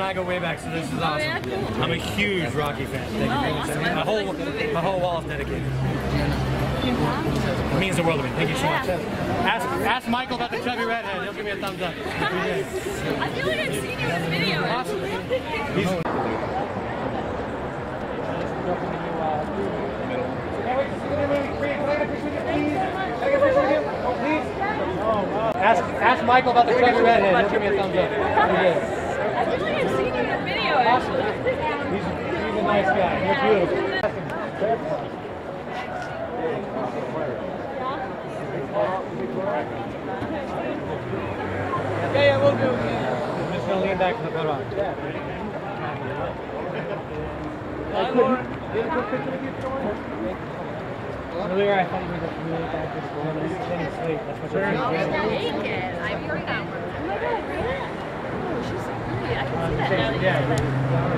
I go way back, so this is oh, awesome. yeah? Cool. I'm a huge Rocky fan. Thank you Oh, awesome. My whole my whole wall is dedicated. It means the world to me. Thank you so much. Ask ask Michael about the chubby redhead. He'll give me a thumbs up. I feel like I've seen you in the video. Awesome. Ask, ask Michael about the chubby redhead. He'll give me a thumbs up. I feel like I've seen you in the video. Actually. He's, he's a nice guy. He's beautiful. Yeah, yeah, we'll do. I'm just gonna lean back to the photo. Earlier, I thought you were just really bad this morning. Is Jenny's sleep. That's what you're doing. Naked. I'm camera. Oh my god, Brianna. Oh, she's pretty. I can see that. Yeah,